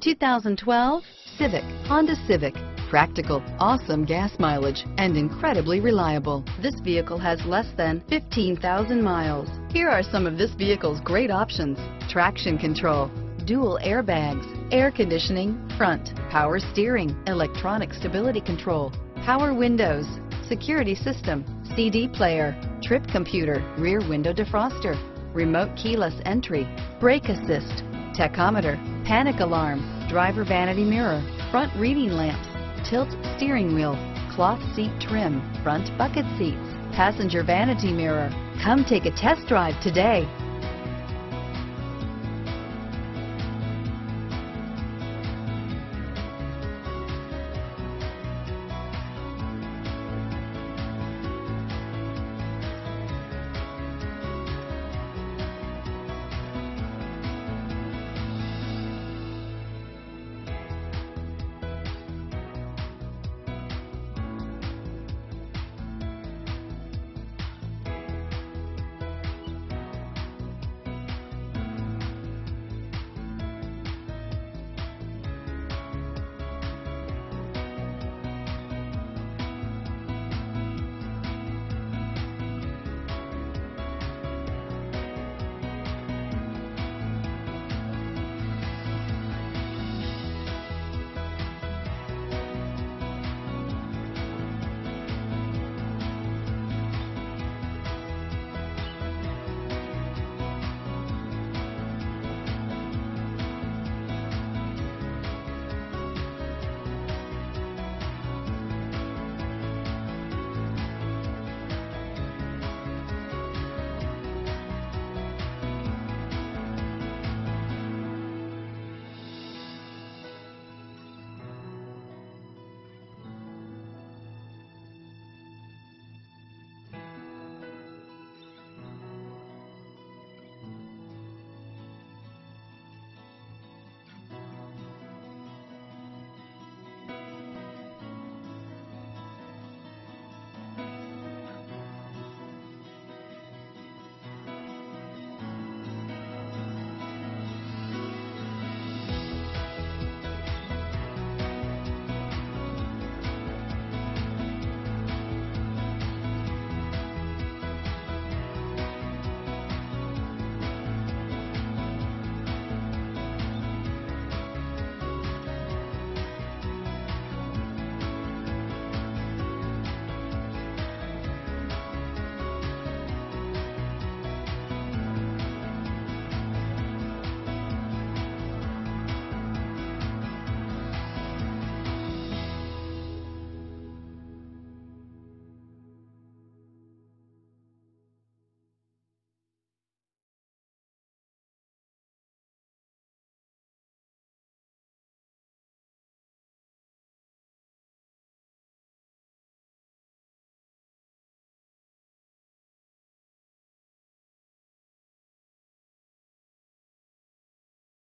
2012 Civic, Honda Civic. Practical, awesome gas mileage, and incredibly reliable. This vehicle has less than 15,000 miles. Here are some of this vehicle's great options. Traction control, dual airbags, air conditioning, front, power steering, electronic stability control, power windows, security system, CD player, trip computer, rear window defroster, remote keyless entry, brake assist, tachometer, panic alarm, driver vanity mirror, front reading lamps, tilt steering wheel, cloth seat trim, front bucket seats, passenger vanity mirror. Come take a test drive today.